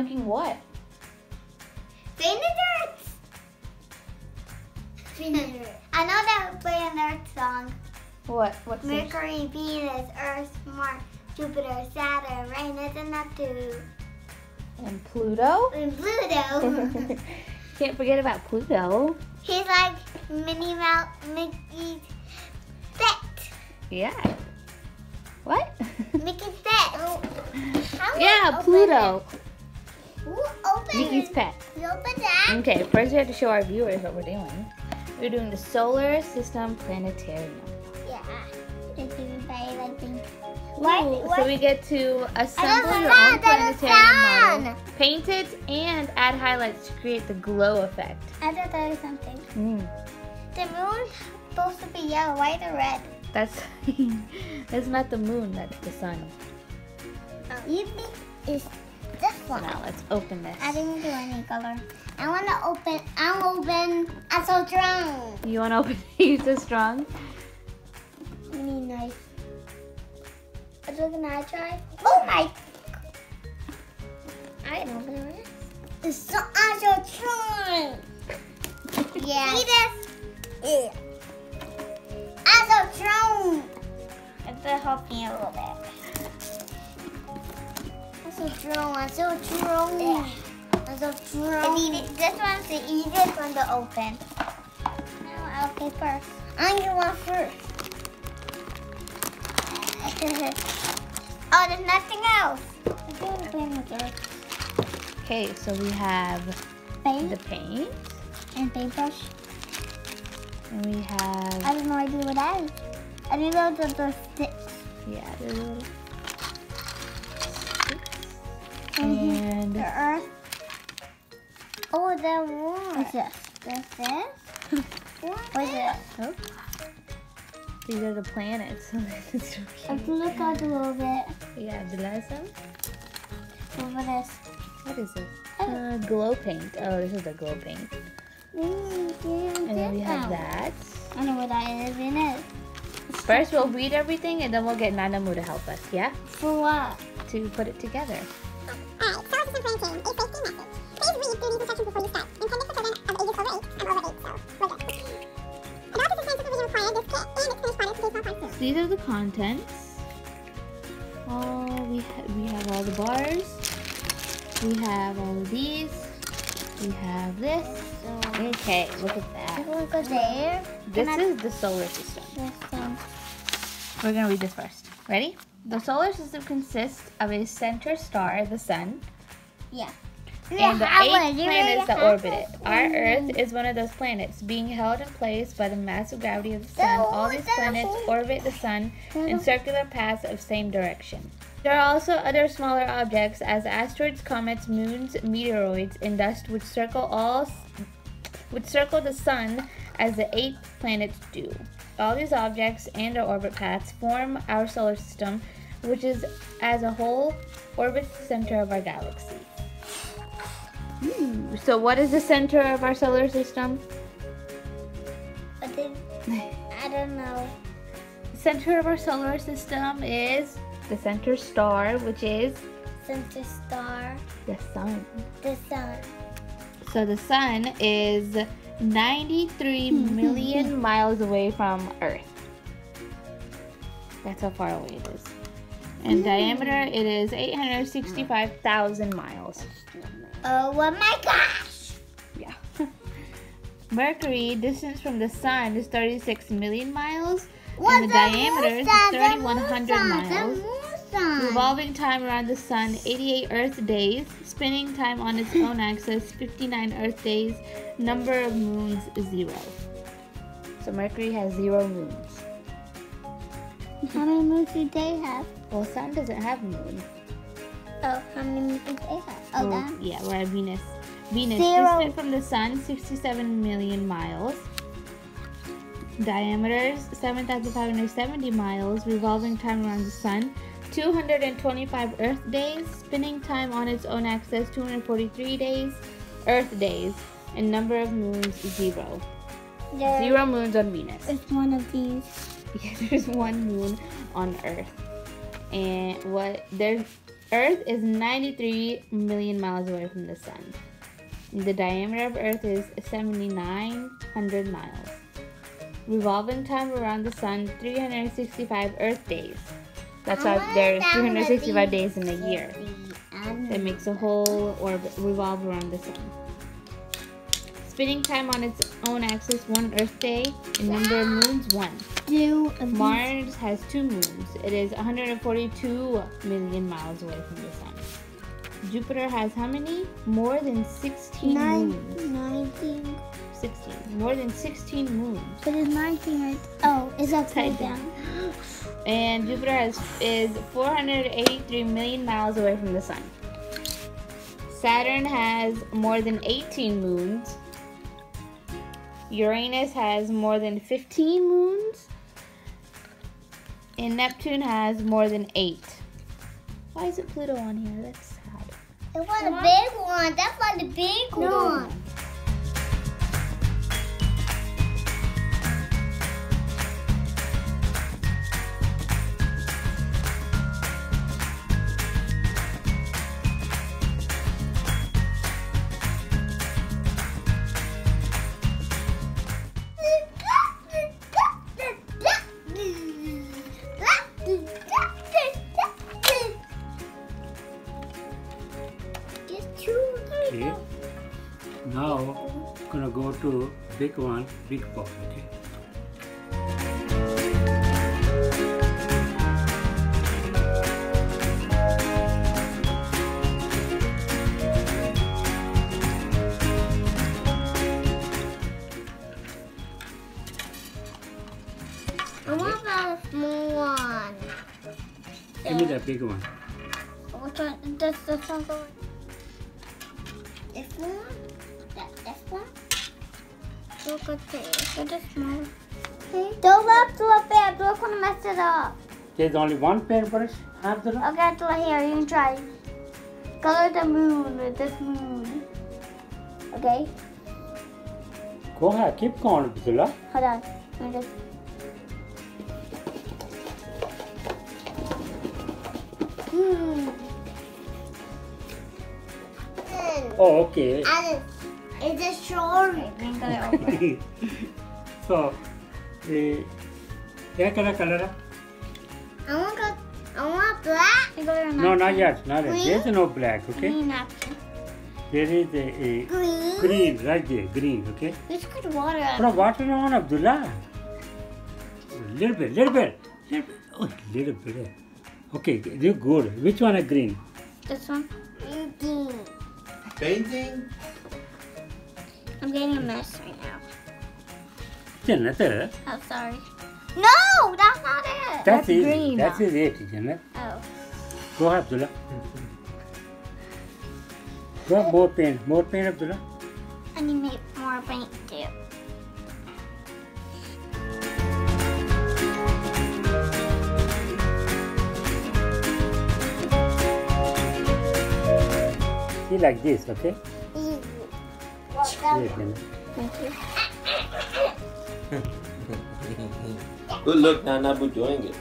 Making what? Finger Earth. I know that play an Earth song. What? What's this? Mercury, Venus, Earth, Mars, Jupiter, Saturn, Uranus, and Neptune. And Pluto? And Pluto. Can't forget about Pluto. He's like Minnie Mouse, Mickey's pet. Yeah. What? Mickey's pet. Oh, how do I yeah, Pluto. it? Opened pet. You open that? Okay, first we have to show our viewers what we're doing. We're doing the Solar System Planetarium. Yeah. It's even very like pink. Ooh, why- So we get to assemble your own planetarium model, paint it, and add highlights to create the glow effect. I thought that was something. Mm, The moon's supposed to be yellow, white, or red. that's that's not the moon, that's the sun. You think it's this So one? now let's open this. I didn't do any color. I want to open. I'm open. I'm so strong. You want to open it so strong? Mini knife. Is it gonna try? Oh my! I can open it. It's so I'm so strong. Yeah. See this? Yeah. I'm so strong. It's gonna help me a little bit. So strong. I'm so strong. Yeah. I'm so strong. This one's the easiest one to open. Now I'll open first. I'm gonna one first. oh, there's nothing else. I don't open with. Okay, so we have Paint the paint, and paintbrush. and we have I have no idea what that is. I didn't know that the sticks. yeah, the. And The earth. Oh, that one. What's this? This this? What's this? oh, these are the planets. It's so I cute. can look out a little bit We have the last one. over this. What is this? Oh. Uh, glow paint. Oh, this is the glow paint. Mm, And then we have oh. that. I don't know what that is in it. First, we'll read everything, and then we'll get Nanamu to help us. Yeah, For what? to put it together. These are the contents. Oh, we ha- we have all the bars. We have all of these. We have this. Okay, look at that. If we go there, This Can I- is the solar system. this thing. We're gonna read this first. Ready? The solar system consists of a center star, the sun, Yeah. And the eight planets that orbit it. Our Earth is one of those planets, being held in place by the massive gravity of the sun. All these planets orbit the sun in circular paths of same direction. There are also other smaller objects as asteroids, comets, moons, meteoroids, and dust which circle all which circle the sun as the eight planets do. All these objects and their orbit paths form our solar system, which is as a whole orbits the center of our galaxy. Ooh, So what is the center of our solar system? Then, I don't know. The center of our solar system is the center star, which is Center star, the sun. the sun. So the sun is 93 hmm. million miles away from Earth. That's how far away it is. In hmm. diameter, it is 865,000 miles. Oh, oh my gosh! Yeah. Mercury, distance from the sun is 36 million miles. What's the the diameter is 3,100 miles. The moon sun. Revolving time around the sun, 88 Earth days. Spinning time on its own axis, 59 Earth days. Number of moons, zero. So Mercury has zero moons. How many moons do they have? Well, Sun doesn't have moon. Oh, how many do they? Oh, that. yeah, we're at Venus. Venus, Zero. distant from the sun, 67 million miles. Diameters, 7,570 miles. Revolving time around the sun, 225 Earth days. Spinning time on its own axis, 243 days. Earth days. And number of moons, zero. There Zero moons on Venus. It's one of these. Yeah, there's one moon on Earth. And what there's Earth is 93 million miles away from the sun. The diameter of Earth is 7,900 miles. Revolving time around the sun 365 Earth days. That's why there's 365 days in a year. That makes a whole orbit revolve around the sun. Spinning time on its own axis, one Earth day, and number of moons, one. Do Mars has two moons. It is 142 million miles away from the sun. Jupiter has how many? More than 16 moons. 19. 16. More than 16 moons. But it's 19 right? Oh, it's upside Upside down. And Jupiter has, is 483 million miles away from the sun. Saturn has more than 18 moons. Uranus has more than 15 moons. And Neptune has more than 8. Why is it Pluto on here? That's sad. It was a big one. That was the big one. Big one, big ball. Okay. I want that small one. Give me that big one. Which one? This, this one? This one? That, this one? Look at this. Look at this small. Don't let do it bad. Don't want to mess it up. There's only one paintbrush. Abdullah. Okay, do it here. You can try. Color the moon with this moon. Okay, Go ahead. Keep going, Abdullah. hold on. Let me just. Hmm. Oh, okay. It's a short. so, eh, uh, yeah, color, color. I want, I want black. No, not yet. Not yet. There's no black. Okay. There is a, a green. green right there. Green. Okay. Let's water. Put water on Abdullah. Little bit. Little bit. Little bit. Oh, little bit. Okay. They're good. Which one is green? This one. Painting. Painting. I'm getting a mess right now. Jannat. Oh, sorry. No, that's not it. That's, it. green. That's is it, Jannat. Oh. Go ahead, Abdullah. Go ahead, more paint. More paint, Abdullah. I need make more paint too. See like this, okay? Thank you. Good look, Nana, we're doing it.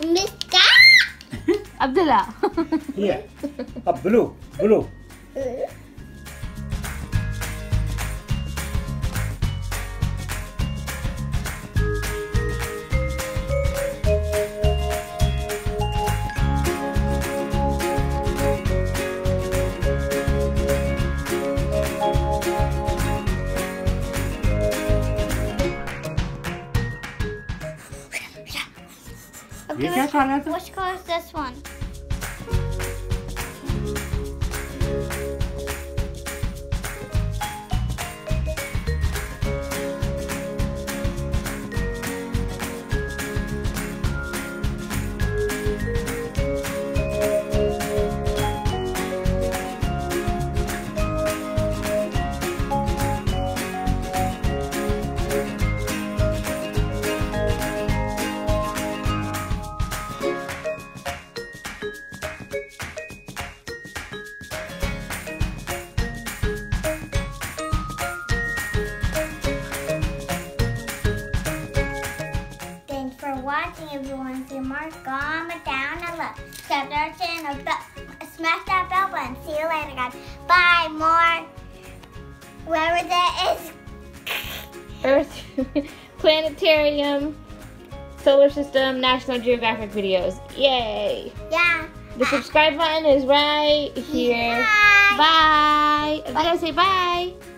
Mister. Abdullah. Here. A blue. What color? Which color is this one? Subscribe to our channel, smash that bell button. See you later, guys. Bye. More. Whoever that is. Earth, Planetarium, Solar System, National Geographic videos. Yay! Yeah. The subscribe button is right here. Bye. Bye. I'm gonna say bye. Bye.